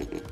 え?